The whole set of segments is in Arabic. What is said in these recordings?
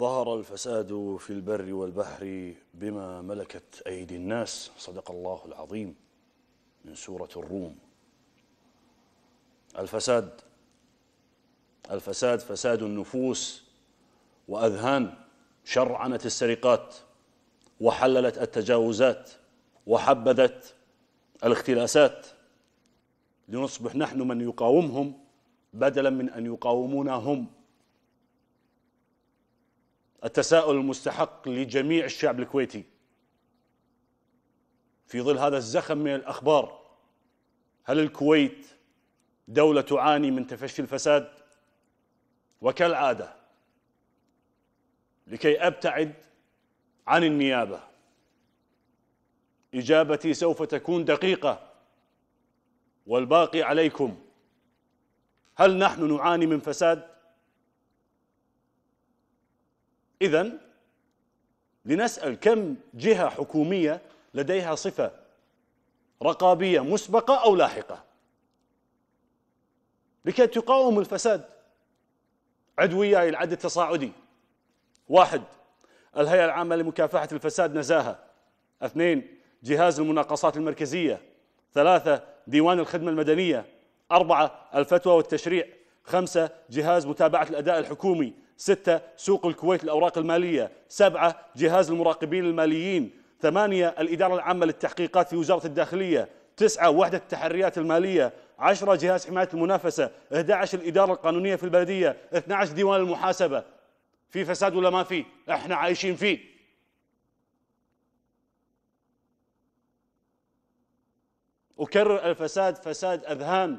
ظهر الفساد في البر والبحر بما ملكت أيدي الناس صدق الله العظيم من سورة الروم. الفساد الفساد فساد النفوس وأذهان شرعنت السرقات وحللت التجاوزات وحبذت الاختلاسات. لنصبح نحن من يقاومهم بدلا من أن يقاومونا هم التساؤل المستحق لجميع الشعب الكويتي. في ظل هذا الزخم من الأخبار هل الكويت دولة تعاني من تفشي الفساد؟ وكالعادة لكي أبتعد عن النيابة إجابتي سوف تكون دقيقة والباقي عليكم. هل نحن نعاني من فساد؟ إذا لنسأل كم جهة حكومية لديها صفة رقابية مسبقة أو لاحقة؟ لكي تقاوم الفساد عد وياي العد التصاعدي واحد الهيئة العامة لمكافحة الفساد نزاهة. اثنين جهاز المناقصات المركزية. ثلاثة ديوان الخدمة المدنية. أربعة الفتوى والتشريع. خمسة جهاز متابعة الأداء الحكومي. ستة سوق الكويت للأوراق المالية. سبعة جهاز المراقبين الماليين. ثمانية الإدارة العامة للتحقيقات في وزارة الداخلية. تسعة وحدة التحريات المالية. عشرة جهاز حماية المنافسة. 11 الإدارة القانونية في البلدية. 12 ديوان المحاسبة. في فساد ولا ما في؟ إحنا عايشين فيه. أكرر الفساد فساد أذهان.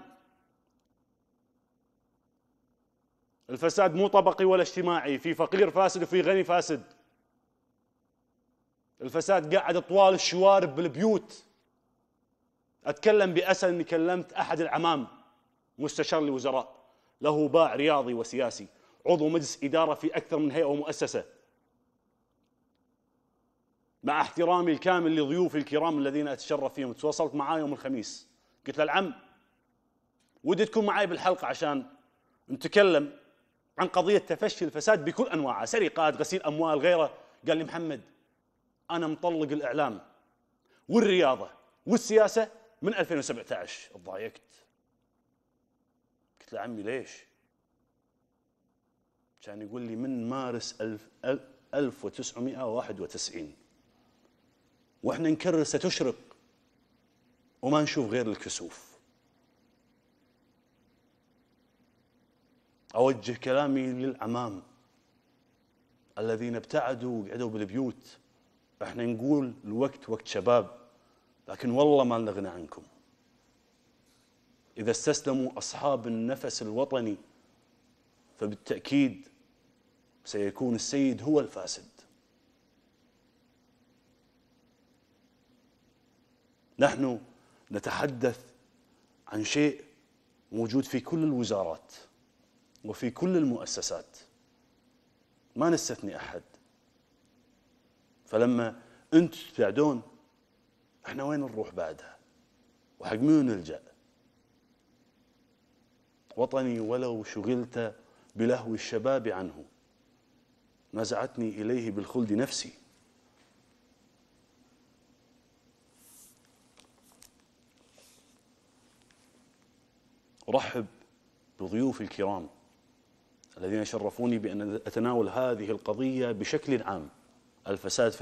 الفساد مو طبقي ولا اجتماعي في فقير فاسد وفي غني فاسد. الفساد قاعد طوال الشوارب بالبيوت. أتكلم بأسى أني كلمت أحد العمام مستشار لوزراء له باع رياضي وسياسي. عضو مجلس إدارة في أكثر من هيئة ومؤسسة. مع احترامي الكامل لضيوفي الكرام الذين أتشرف فيهم تواصلت معاه يوم الخميس. قلت له العم ودي تكون معي بالحلقة عشان نتكلم عن قضية تفشي الفساد بكل أنواعه سرقات غسيل أموال غيره. قال لي محمد أنا مطلق الإعلام والرياضة والسياسة من 2017 تضايقت قلت له عمي ليش؟ كان يقول لي من مارس 1991 وإحنا نكرر ستشرق وما نشوف غير الكسوف. أوجه كلامي للعمام الذين ابتعدوا وقعدوا بالبيوت إحنا نقول الوقت وقت شباب لكن والله ما نغنى عنكم. إذا استسلموا أصحاب النفس الوطني فبالتأكيد سيكون السيد هو الفاسد. نحن نتحدث عن شيء موجود في كل الوزارات. وفي كل المؤسسات. ما نستثني أحد. فلما انت تبعدون إحنا وين نروح بعدها؟ وحق مين نلجأ؟ وطني ولو شغلت بلهو الشباب عنه نزعتني إليه بالخلد نفسي. ارحب بضيوفي الكرام. الذين شرفوني بأن أتناول هذه القضية بشكل عام. الفساد في